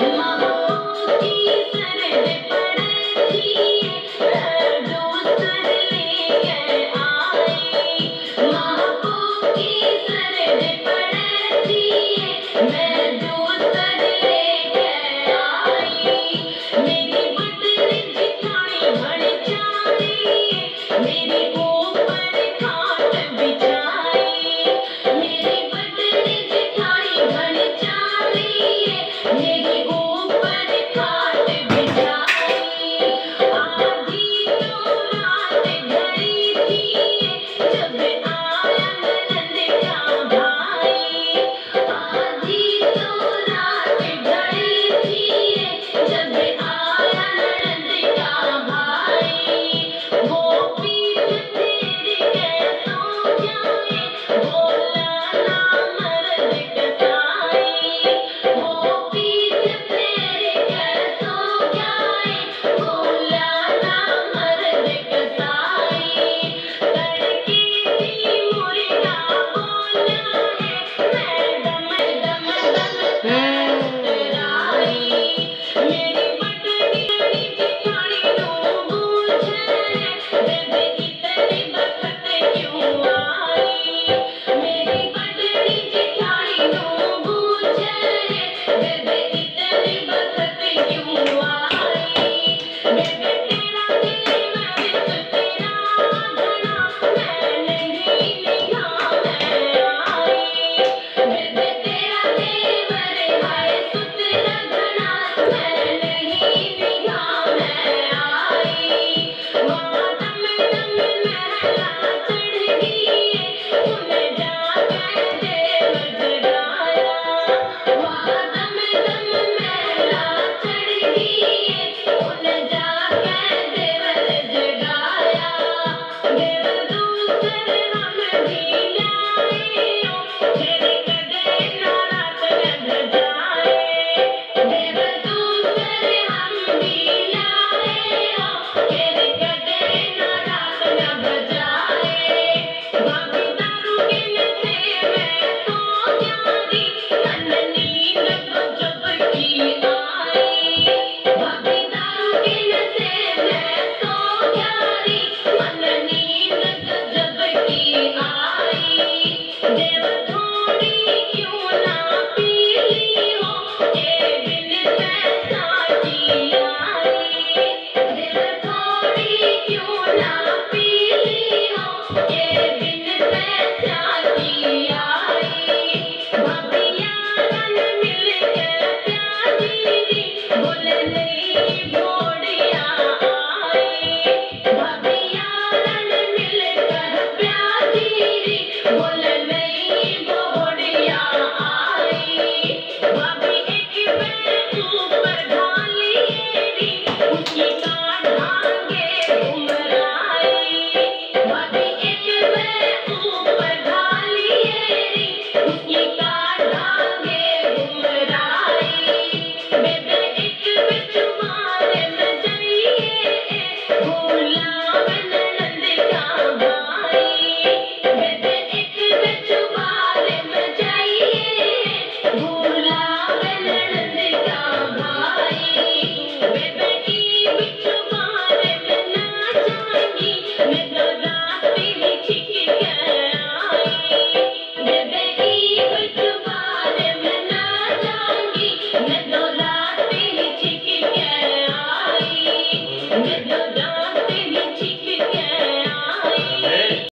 In my